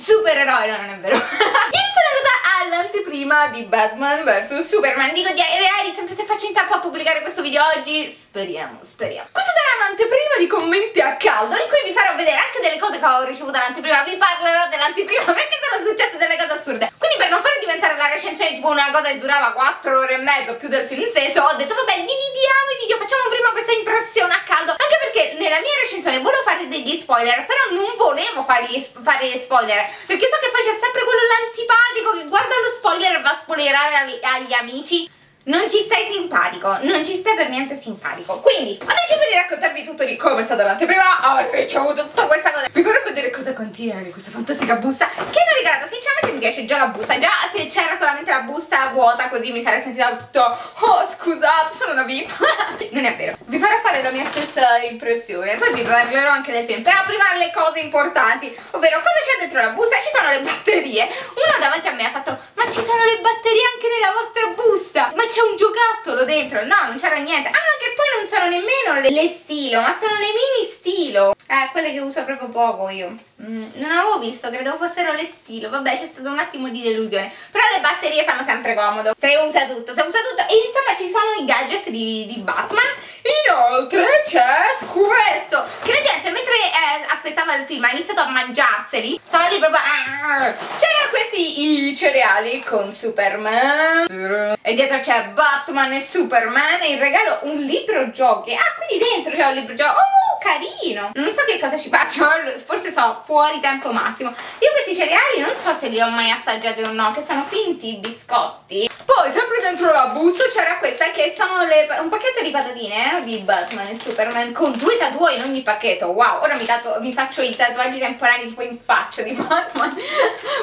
supereroe, no, non è vero. Ieri sono andata all'anteprima di Batman vs Superman. Dico di aerei, sempre se faccio in tempo a pubblicare questo video oggi. Speriamo, speriamo. Questa sarà un'anteprima di commenti a caldo in cui vi farò vedere anche delle cose che ho ricevuto all'anteprima. Vi parlerò dell'anteprima perché sono successe delle cose assurde. Quindi per non fare diventare la recensione tipo una cosa che durava 4 ore e mezzo più del film stesso, ho detto vabbè dividiamo i video, facciamo prima questa impressione a caldo. Anche perché nella mia recensione volevo fare degli spoiler, però non volevo fargli, fare spoiler, perché so che poi c'è sempre quello l'antipatico che guarda lo spoiler e va a spoilerare agli amici non ci stai simpatico, non ci stai per niente simpatico. Quindi ho deciso di raccontarvi tutto di come è stata l'anteprima, ho ricevuto tutta questa cosa. Vi farò vedere cosa contiene questa fantastica busta che non ricordo, sinceramente mi piace già la busta. Già se c'era solamente la busta vuota così mi sarei sentita tutto oh scusate sono una VIP. non è vero. Vi farò fare la mia stessa impressione, poi vi parlerò anche del film. Però prima le cose importanti, ovvero cosa c'è dentro la busta? Ci sono le batterie. Uno davanti a me ha fatto ma ci sono le batterie anche nella vostra busta? Ma c'è un giocattolo dentro? No non c'era niente. Ah che poi non sono nemmeno le, le stilo ma sono le mini stilo. Eh quelle che uso proprio poco io. Mm, non avevo visto credevo fossero le stilo. Vabbè c'è stato un attimo di delusione. Però le batterie fanno sempre comodo se usa tutto se usa tutto. E insomma ci sono i gadget di, di Batman inoltre c'è questo. Che la gente mentre eh, aspettava il film ha iniziato a mangiarseli stava lì proprio ah, c'erano questi i cereali con Superman. E dietro c'è Batman e Superman e in regalo un libro giochi. Ah quindi dentro c'è un libro giochi. Oh carino. Non so che cosa ci faccio forse so fuori tempo massimo. Io questi cereali non so se li ho mai assaggiati o no che sono finti biscotti poi sempre dentro la busta c'era questa che sono le, un pacchetto di patatine eh, di Batman e Superman con due tatuaggi in ogni pacchetto. Wow ora mi, mi faccio i tatuaggi temporanei tipo in faccia di Batman.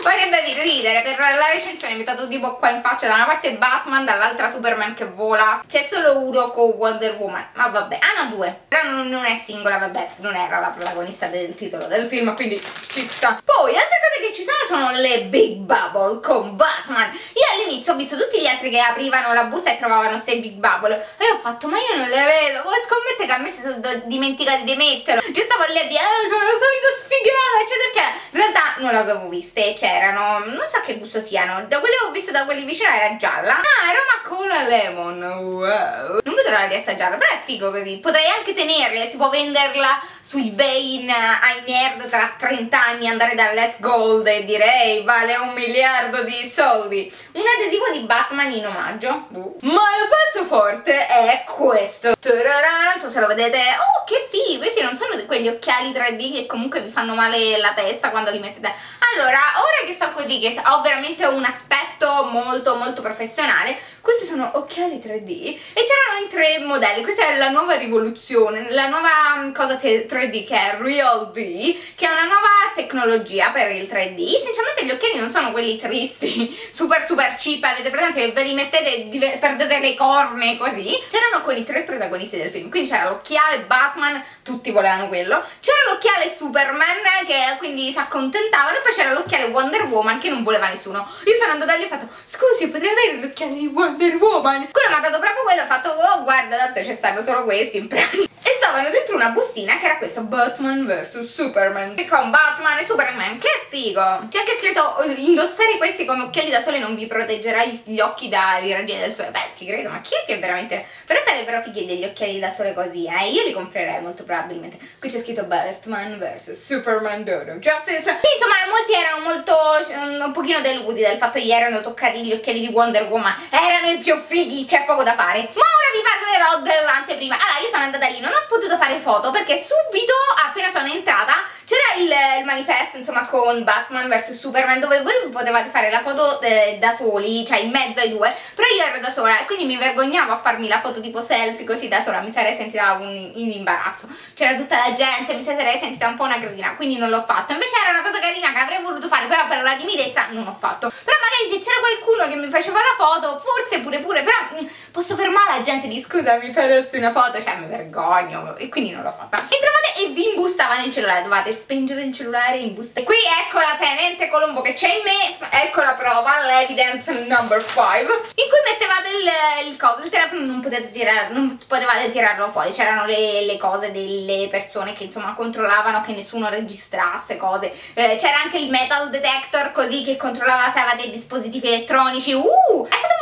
Farebbe ridere per la recensione mi tatuato tipo qua in faccia da una parte Batman dall'altra Superman che vola. C'è solo uno con Wonder Woman ma vabbè ah no due. Però non, non è singola vabbè non era la protagonista del titolo del film quindi ci sta. Poi altre cose che ci sono sono le Big Bubble con Batman. Io all'inizio ho visto tutti gli altri che aprivano la busta e trovavano queste Big Bubble. E ho fatto ma io non le vedo voi scommettere che a me si sono dimenticati di metterlo? Io stavo lì a dire eh, sono la solita sfigata eccetera eccetera. In realtà non le avevo viste c'erano non so che gusto siano. Da quelli che ho visto da quelli vicino era gialla. Ah Roma Cola Lemon wow. Non l'ora di assaggiarla però è figo così. Potrei anche tenerle tipo venderla su ebay in, ai nerd tra 30 anni andare da Les Gold e dire ehi vale un miliardo di soldi. Un adesivo di Batman in omaggio. Uh. ma il pezzo forte è questo. Tarara, non so se lo vedete. Oh che figo questi non sono quegli occhiali 3D che comunque vi fanno male la testa quando li mettete. Allora ora che sto così che ho veramente un aspetto molto molto professionale. Questi sono occhiali 3D e c'erano in tre modelli. Questa è la nuova rivoluzione la nuova mm, cosa 3D che è Real D che è una nuova tecnologia per il 3D sinceramente gli occhiali non sono quelli tristi super super cheap. Avete presente che ve li mettete e perdete le corne così? C'erano quelli tre protagonisti del film. Quindi c'era l'occhiale Batman tutti volevano quello. C'era l'occhiale Superman che quindi si accontentavano. E poi c'era l'occhiale Wonder Woman che non voleva nessuno. Io sono andata lì ho fatto scusi potrei avere l'occhiale di Wonder Woman? Quello mi ha dato proprio quello ho fatto oh guarda tanto ci stanno solo questi in pratica e stavano dentro una bustina che era questo Batman vs Superman. E con Batman e Superman che figo! C'è anche scritto oh, indossare questi come occhiali da sole non vi proteggerà gli occhi dai raggi del sole. Beh ti credo ma chi è che veramente però sarebbero fighi degli occhiali da sole così eh? Io li comprerei molto probabilmente. Qui c'è scritto Batman vs Superman Dodo. Justice. Insomma molti erano molto un pochino delusi del fatto che gli erano toccati gli occhiali di Wonder Woman. Erano i più fighi c'è poco da fare. Ma ora vi parlerò dell'anteprima. Allora io sono andata lì non ho potuto fare foto perché subito appena sono entrata c'era il, il, manifesto insomma con Batman vs Superman dove voi potevate fare la foto eh, da soli cioè in mezzo ai due. Però io ero da sola e quindi mi vergognavo a farmi la foto tipo selfie così da sola mi sarei sentita un, in imbarazzo. C'era tutta la gente mi sarei sentita un po' una cretina quindi non l'ho fatto. Invece era una cosa carina che avrei voluto fare però per la timidezza non ho fatto. Però magari se c'era qualcuno che mi faceva la foto forse pure pure però mh, mm, posso fermare la gente? Di scusa mi faresti una foto cioè mi vergogno e quindi non l'ho fatta e trovate e vi imbustava nel cellulare, dovete spengere il cellulare e imbustare. Qui ecco la tenente Colombo che c'è in me, ecco la prova, l'evidence number 5, in cui mettevate il, il coso, il telefono non potete tirare, non potevate tirarlo fuori, c'erano le, le, cose delle persone che insomma controllavano che nessuno registrasse cose, eh, c'era anche il metal detector così che controllava se avevate dispositivi elettronici, uh, è stato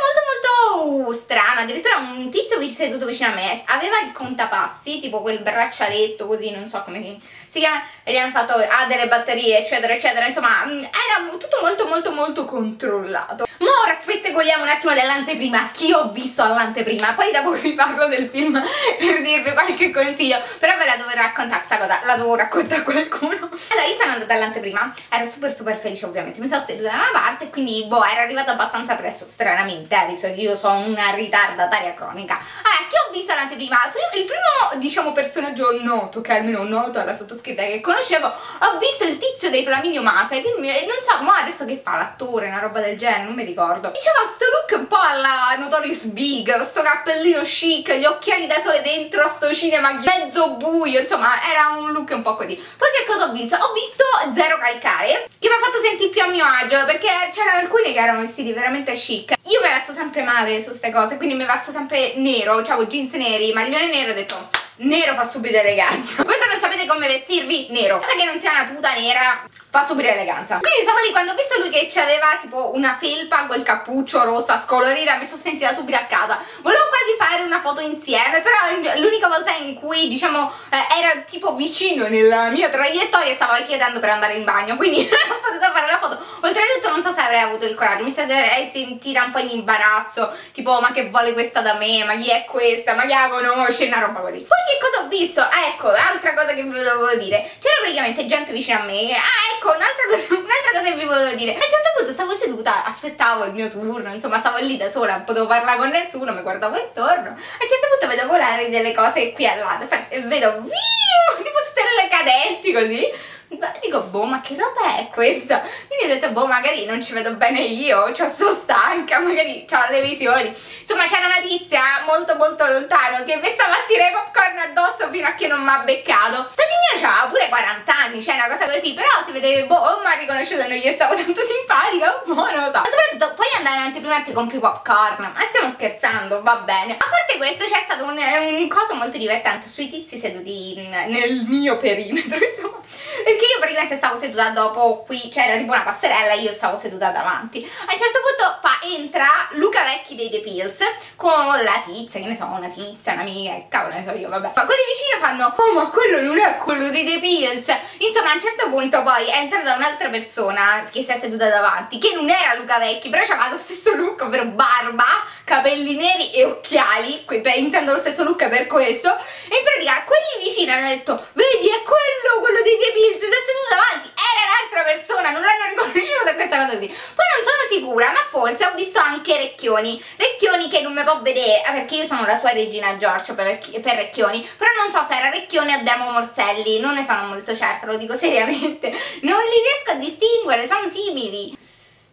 strano, addirittura un tizio seduto vicino a me aveva il contapassi, tipo quel braccialetto così, non so come si, si chiama, e gli hanno fatto, ha ah, delle batterie eccetera eccetera, insomma mm, era tutto molto molto molto controllato. Ma ora spettegoliamo un attimo dell'anteprima, chi ho visto all'anteprima, poi dopo vi parlo del film per dirvi qualche consiglio, però ve la devo raccontare questa cosa, la devo raccontare a qualcuno. Allora io sono andata all'anteprima, ero super super felice ovviamente, mi sono seduta da una parte quindi boh, ero arrivata abbastanza presto, stranamente, eh, visto che io sono una ritardataria cronica. Allora, chi ho visto all'anteprima? Il primo, diciamo, personaggio noto, che almeno noto alla sottoscritta che conoscevo, ho visto il tizio dei Flaminio Mafia, che mi, non so, ma adesso che fa l'attore, una roba del genere, non mi ricordo. Diceva sto look un po' alla Notorious Big, sto cappellino chic, gli occhiali da sole dentro sto cinema mezzo buio, insomma, era un look un po' così. Poi che cosa ho visto? Ho visto Zero Calcare, che mi ha fatto sentire più a mio agio, perché c'erano alcuni che erano vestiti veramente chic. Io mi vesto sempre male su queste cose, quindi mi vesto sempre nero, cioè jeans neri, maglione nero, ho detto nero fa subito eleganza. Quando non sapete come vestirvi, nero. Basta che non sia una tuta nera, fa subito eleganza. Quindi stavo lì, quando ho visto lui che aveva tipo una felpa con il cappuccio rossa scolorita, mi sono sentita subito a casa. Volevo quasi fare una foto insieme, però l'unica volta in cui, diciamo, eh, era tipo vicino nella mia traiettoria stavo chiedendo per andare in bagno, quindi non ho potuto fare la foto. Oltretutto non so se avrei avuto il coraggio, mi sarei sentita un po' in imbarazzo, tipo ma che vuole questa da me, ma chi è questa, ma chi la conosce, una roba così. Poi che cosa ho visto? Ah, ecco, altra cosa che vi volevo dire. C'era praticamente gente vicino a me. Ah, ecco, un'altra cosa, un cosa che vi volevo dire. A un certo punto stavo seduta, aspettavo il mio turno, insomma, stavo lì da sola, non potevo parlare con nessuno, mi guardavo intorno. A un certo punto vedo volare delle cose qui al lato. Vedo, viu, tipo stelle cadenti così dico boh ma che roba è questa? Quindi ho detto boh magari non ci vedo bene io cioè sto stanca magari ho le visioni. Insomma c'era una tizia molto molto lontano che mi stava a tirare popcorn addosso fino a che non mi ha beccato. Sta signora aveva pure 40 anni cioè una cosa così però si vede boh ha riconosciuto non gli stavo tanto simpatica un po' non lo so. Ma soprattutto puoi andare avanti prima ti compri popcorn. Ma stiamo scherzando va bene. A parte questo c'è stato un, un coso molto divertente sui tizi seduti nel mio perimetro insomma. Perché io praticamente stavo seduta dopo qui c'era tipo una passerella io stavo seduta davanti. A un certo punto fa, entra Luca Vecchi dei The Pills con la tizia che ne so una tizia un'amica che cavolo ne so io vabbè. Ma quelli vicini fanno oh ma quello non è quello dei The Pills insomma a un certo punto poi è entrata un'altra persona che si è seduta davanti che non era Luca Vecchi però aveva lo stesso look ovvero barba capelli neri e occhiali, intendo lo stesso look per questo, e in pratica quelli vicini hanno detto, vedi è quello, quello dei The Pills, si è seduto davanti, era un'altra persona, non l'hanno riconosciuto questa cosa così. Poi non sono sicura, ma forse ho visto anche Recchioni, Recchioni che non mi può vedere, perché io sono la sua regina Giorgio per Recchioni, però non so se era Recchioni o Demo Morselli, non ne sono molto certa, lo dico seriamente, non li riesco a distinguere, sono simili.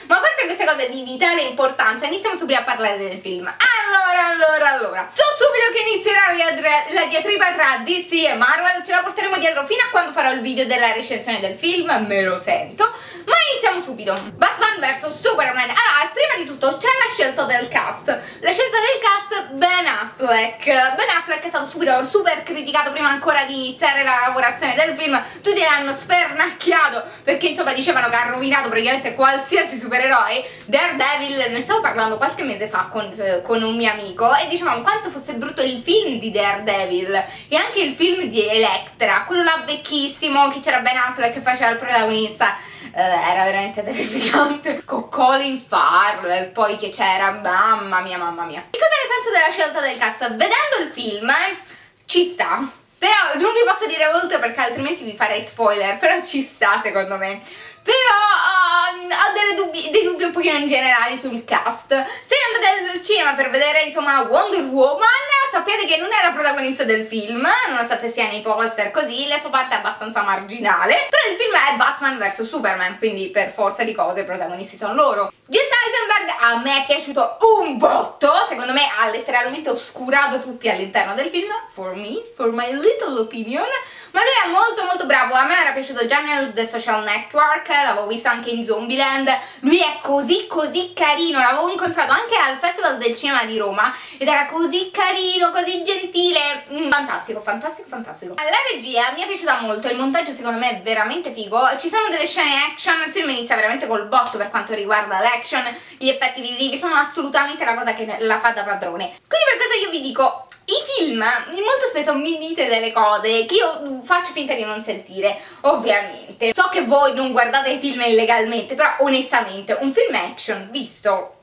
Ma a parte queste cose di vitale importanza, iniziamo subito a parlare del film. Allora, allora, allora. So subito che inizierà la diatriba tra DC e Marvel, ce la porteremo dietro fino a quando farò il video della recensione del film, me lo sento. Ma iniziamo subito. Batman vs Superman. Allora, prima di tutto c'è la scelta del cast. La scelta del cast Ben Affleck. Ben Affleck è stato subito super criticato prima ancora di iniziare la lavorazione del film. Tutti l'hanno spernacchiato perché insomma dicevano che ha rovinato praticamente qualsiasi supereroe Daredevil ne stavo parlando qualche mese fa con, eh, con, un mio amico e dicevamo quanto fosse brutto il film di Daredevil e anche il film di Electra quello là vecchissimo che c'era Ben Affleck che faceva il protagonista eh, era veramente terrificante. Con Colin Farrell poi che c'era mamma mia mamma mia. Che cosa ne penso della scelta del cast? vedendo il film eh, ci sta. Però non vi posso dire molto perché altrimenti vi farei spoiler però ci sta secondo me. Però uh, ho dubbi, dei dubbi un pochino in generale sul cast. Se andate al cinema per vedere insomma Wonder Woman sappiate che non è la protagonista del film, nonostante sia nei poster così, la sua parte è abbastanza marginale, però il film è Batman vs. Superman, quindi per forza di cose i protagonisti sono loro. Jesse Eisenberg a me è piaciuto un botto, secondo me ha letteralmente oscurato tutti all'interno del film, for me, for my little opinion, ma lui è molto molto bravo, a me era piaciuto già nel The Social Network, l'avevo visto anche in Zombieland, lui è così così carino, l'avevo incontrato anche al Festival del Cinema di Roma ed era così carino, così gentile, mm, fantastico, fantastico, fantastico. La regia mi è piaciuta molto, il montaggio secondo me è veramente figo, ci sono delle scene action, il film inizia veramente col botto per quanto riguarda l'action, gli effetti visivi. Sono assolutamente la cosa che la fa da padrone. Quindi per questo io vi dico, i film molto spesso mi dite delle cose che io faccio finta di non sentire, ovviamente. So che voi non guardate i film illegalmente, però onestamente un film action visto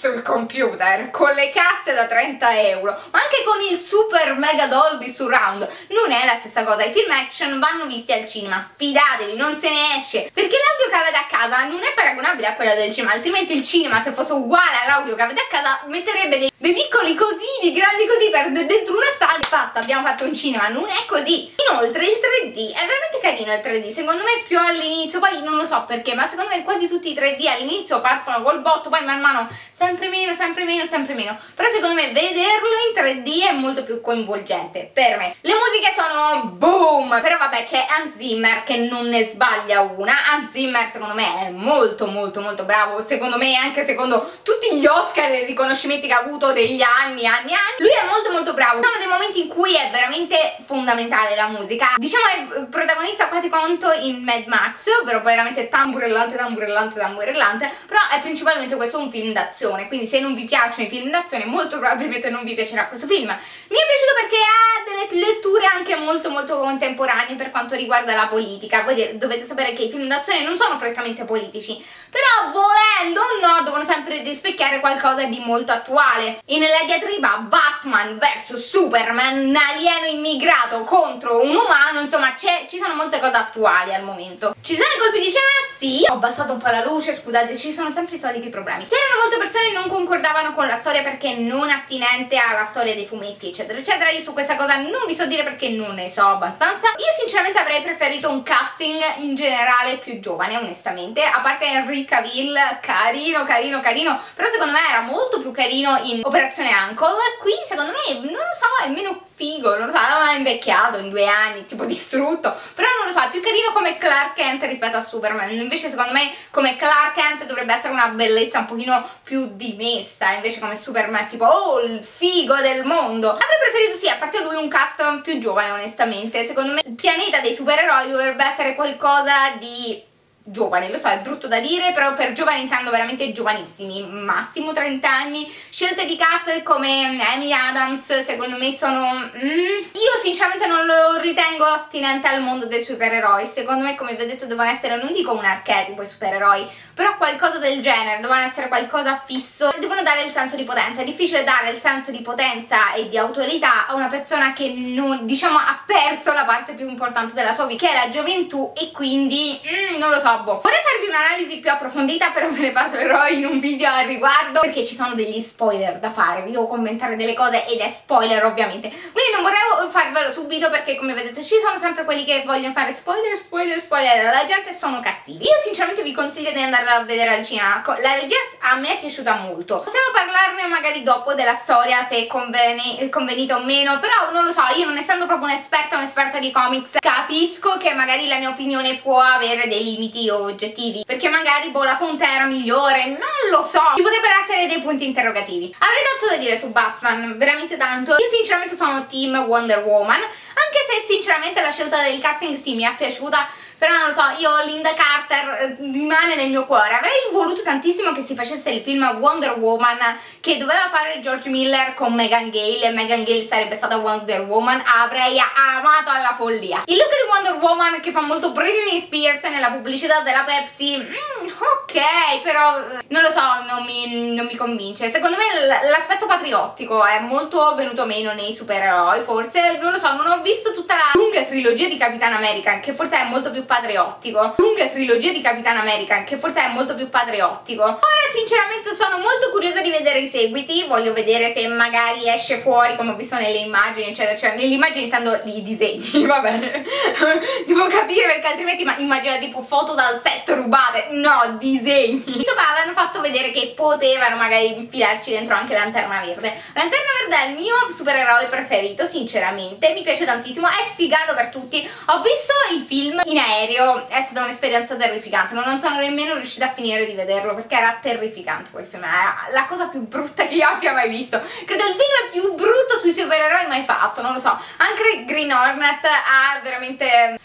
sul computer con le casse da 30 euro ma anche con il super mega Dolby Surround. Non è la stessa cosa i film action vanno visti al cinema fidatevi non se ne esce perché l'audio che avete a casa non è paragonabile a quello del cinema altrimenti il cinema se fosse uguale all'audio che avete a casa metterebbe dei, dei piccoli cosini grandi così per dentro una stanza fatto abbiamo fatto un cinema non è così inoltre il 3D è veramente carino il 3D secondo me più all'inizio poi non lo so perché ma secondo me quasi tutti i 3D all'inizio partono col botto poi man mano sempre meno, sempre meno, sempre meno. Però secondo me vederlo in 3D è molto più coinvolgente, per me. Le musiche sono boom, però vabbè c'è Hans Zimmer che non ne sbaglia una. Hans Zimmer secondo me è molto molto molto bravo, secondo me anche secondo tutti gli Oscar e i riconoscimenti che ha avuto degli anni, anni, anni. Lui è molto molto bravo. Sono dei momenti in cui è veramente fondamentale la musica. Diciamo è il protagonista quasi quanto in Mad Max, ovvero veramente tamburellante, tamburellante, tamburellante, però è principalmente questo un film d'azione quindi se non vi piacciono i film d'azione molto probabilmente non vi piacerà questo film. Mi è piaciuto perché ha delle letture anche molto molto contemporanee per quanto riguarda la politica, voi dovete sapere che i film d'azione non sono prettamente politici, però volendo o no devono sempre rispecchiare qualcosa di molto attuale. E nella diatriba Batman vs Superman, un alieno immigrato contro un umano, insomma ci sono molte cose attuali al momento. Ci sono i colpi di scena? Sì, ho abbassato un po' la luce, scusate, ci sono sempre i soliti problemi. C'erano molte persone che non concordavano con la storia perché non attinente alla storia dei fumetti, eccetera, eccetera. Io su questa cosa non vi so dire perché non ne so abbastanza. Io sinceramente avrei preferito un casting in generale più giovane, onestamente, a parte Henry Cavill, carino, carino, carino, però secondo me era molto più carino in Operazione Uncle, qui secondo me, non lo so, è meno figo, non lo so, è invecchiato in due anni, tipo distrutto, però non lo so, è più carino come Clark Kent rispetto a Superman, invece secondo me come Clark Kent dovrebbe essere una bellezza un pochino più dimessa, invece come Superman tipo, oh, il figo del mondo. Avrei preferito sì, a parte lui, un cast più giovane onestamente, secondo me il pianeta dei supereroi dovrebbe essere qualcosa di giovane, lo so è brutto da dire però per giovani intendo veramente giovanissimi massimo 30 anni scelte di cast come Amy Adams secondo me sono mm, io sinceramente non lo ritengo attinente al mondo dei supereroi. Secondo me come vi ho detto devono essere non dico un archetipo i supereroi però qualcosa del genere devono essere qualcosa fisso. Devono dare il senso di potenza è difficile dare il senso di potenza e di autorità a una persona che non diciamo ha perso la parte più importante della sua vita che è la gioventù e quindi mm, non lo so boh. Vorrei farvi un'analisi più approfondita, però ve ne parlerò in un video al riguardo, perché ci sono degli spoiler da fare, vi devo commentare delle cose ed è spoiler ovviamente. Quindi non vorrei farvelo subito perché come vedete ci sono sempre quelli che vogliono fare spoiler, spoiler, spoiler, la gente sono cattivi. Io sinceramente vi consiglio di andarla a vedere al cinema, la regia a me è piaciuta molto. Possiamo parlarne magari dopo della storia, se è convenita o meno, però non lo so, io non essendo proprio un'esperta, un'esperta di comics, capisco che magari la mia opinione può avere dei limiti oggettivi perché magari boh la fonte era migliore non lo so. Ci potrebbero essere dei punti interrogativi. Avrei tanto da dire su Batman veramente tanto. Io sinceramente sono team Wonder Woman anche se sinceramente la scelta del casting sì mi è piaciuta però non lo so, io Linda Carter eh, rimane nel mio cuore. Avrei voluto tantissimo che si facesse il film Wonder Woman che doveva fare George Miller con Megan Gale e Megan Gale sarebbe stata Wonder Woman, avrei amato alla follia. Il look di Wonder Woman che fa molto Britney Spears nella pubblicità della Pepsi, mm, ok però eh, non lo so, non mi, non mi convince. Secondo me l'aspetto patriottico è molto venuto meno nei supereroi, forse, non lo so, non ho visto tutta la lunga trilogia di Capitan America, che forse è molto più patriottico. Lunga trilogia di Capitan America, che forse è molto più patriottico. Ora sinceramente sono molto curiosa di vedere i seguiti, voglio vedere se magari esce fuori, come ho visto nelle immagini, eccetera, cioè nelle immagini intendo i disegni, va bene. Devo capire perché altrimenti ma immagina tipo foto dal set rubate, no, disegni. Insomma, avevano fatto vedere che potevano magari infilarci dentro anche Lanterna Verde. Lanterna Verde è il mio supereroe preferito, sinceramente, mi piace tantissimo, è sfigato per tutti. Ho visto il film in aereo, è stata un'esperienza terrificante, non sono nemmeno riuscita a finire di vederlo perché era terrificante quel film, era la cosa più brutta che io abbia mai visto. Credo il film più brutto sui supereroi mai fatto, non lo so. Anche Green Hornet ha veramente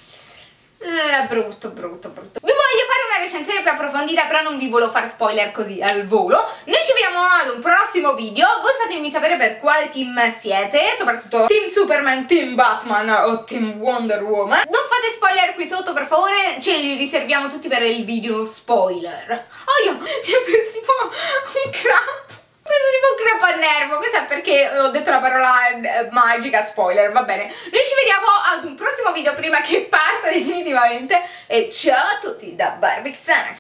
eh, brutto, brutto, brutto. Vi voglio fare una recensione più approfondita, però non vi volevo fare spoiler così al volo. Noi ci vediamo ad un prossimo video. Voi fatemi sapere per quale team siete, soprattutto Team Superman, Team Batman o Team Wonder Woman. Non fate spoiler qui sotto, per favore. Ce li riserviamo tutti per il video spoiler. Oh, io mi ho preso tipo un cramp preso tipo un crepo a nervo, questo è perché ho detto la parola eh, magica, spoiler, va bene. Noi ci vediamo ad un prossimo video prima che parta definitivamente e ciao a tutti da Barbie Xanax.